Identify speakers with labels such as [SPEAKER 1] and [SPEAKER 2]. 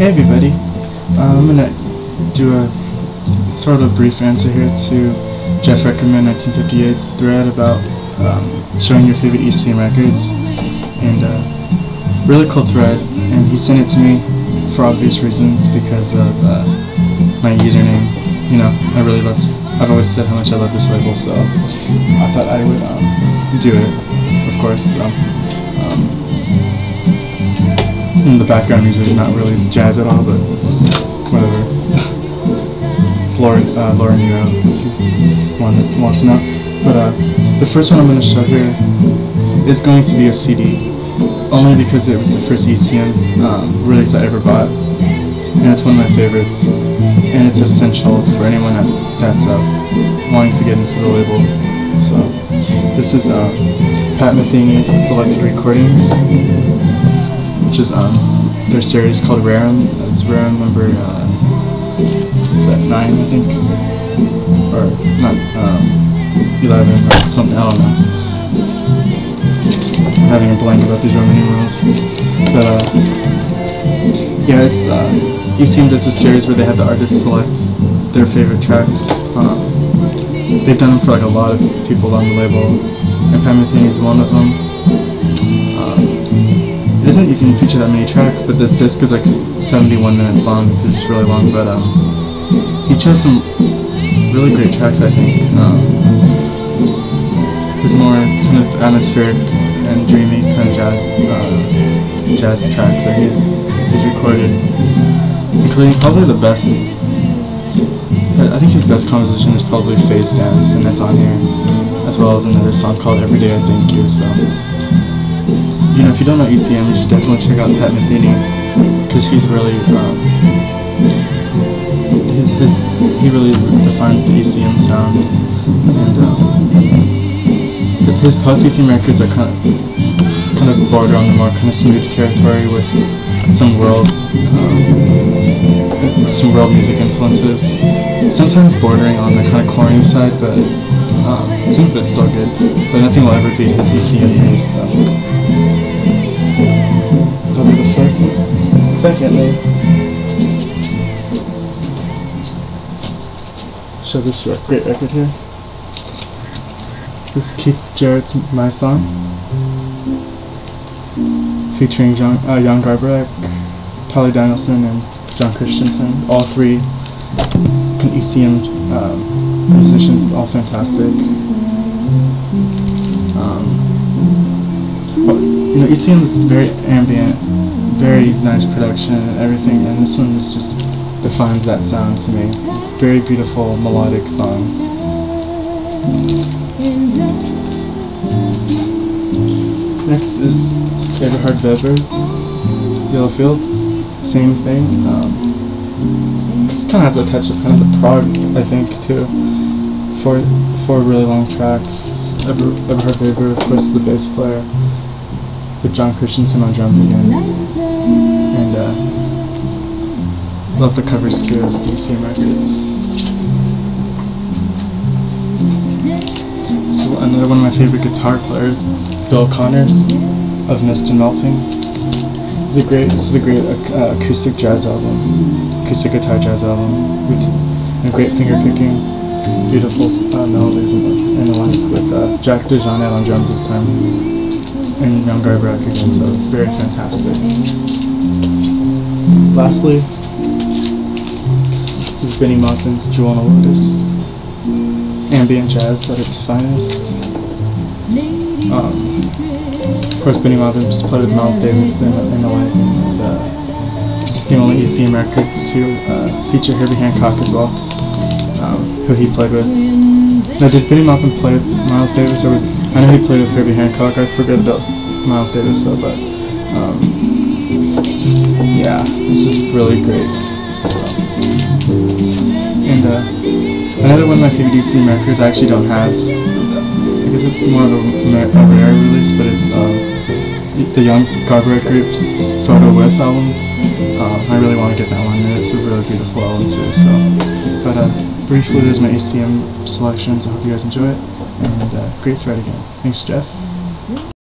[SPEAKER 1] Hey everybody, uh, I'm gonna do a sort of a brief answer here to Jeff Reckerman 1958's thread about um, showing your favorite East ECM records, and uh, really cool thread. And he sent it to me for obvious reasons because of uh, my username. You know, I really love. I've always said how much I love this label, so I thought I would um, do it. Of course. The background music is not really jazz at all, but whatever. it's Laura, uh, Laura Nyro, if you want to, want to know. But uh, the first one I'm going to show here is going to be a CD, only because it was the first ECM um, release I ever bought, and it's one of my favorites, and it's essential for anyone that, that's uh, wanting to get into the label. So this is uh, Pat Metheny's Selected Recordings which is um, their series called Rarum. It's Rarum number uh, is that nine, I think, or not um, eleven or something. I don't know. I'm having a blank about these Roman numerals, but uh, yeah, it's uh, ECM does a series where they had the artists select their favorite tracks. Um, they've done them for like a lot of people on the label, and Pat is one of them doesn't even feature that many tracks, but the disc is like 71 minutes long, which is really long. But um, he chose some really great tracks, I think. Um, more kind of atmospheric and dreamy kind of jazz uh, jazz tracks that he's he's recorded, including probably the best. I think his best composition is probably Phase Dance, and that's on here, as well as another song called Every Day I Thank You. So you know, if you don't know ECM, you should definitely check out Pat Metheny because he's really, um, his, his, he really defines the ECM sound, and um, his post ECM records are kind of kind of border on the more kind of smooth territory with some world um, some world music influences. Sometimes bordering on the kind of corny side, but um, some of it's still good. But nothing will ever beat his ECM years. So. Secondly, show this great record here. This Keith Jarrett's My Song, featuring John, uh, Jan Garbarek, Danielsson, and Jon Christensen. All three ECM um, musicians, all fantastic. you know, ECM is very ambient, very nice production and everything, and this one is just defines that sound to me. Very beautiful melodic songs. Next is Eberhard Weber's Yellow Fields. Same thing. Um, this kind of has a touch of kind of the prog, I think, too. Four, four really long tracks. Eber, Eberhard Weber, of course, the bass player with Jon Christensen on drums again. Love the covers too of ECM records. So another one of my favorite guitar players. It's Bill Connors of Mist and Melting. It's a great. This is a great uh, acoustic jazz album, acoustic guitar jazz album with a great finger picking, beautiful uh, melodies and, and the like with uh, Jack DeJohnette on drums this time and Jan Garbarek again, so very fantastic. Lastly, this is Bennie Maupin's Jewel in a Lotus. Ambient jazz at its finest. Um, of course, Bennie Maupin just played with Miles Davis in, the like, and uh, this is the only ECM record to uh, feature Herbie Hancock as well, um, who he played with. Now, did Bennie Maupin play with Miles Davis, or was I know he played with Herbie Hancock. I forget about Miles Davis, though, but um, yeah, this is really great. And uh, another one of my favorite ECM records I actually don't have. I guess it's more of a, a rare release, but it's uh, the Jan Garbarek Group's Photo With album. Um, I really want to get that one. and It's a really beautiful album too. So, but uh, briefly, there's my ECM selections. I hope you guys enjoy it and uh, great thread again. Thanks, Jeff.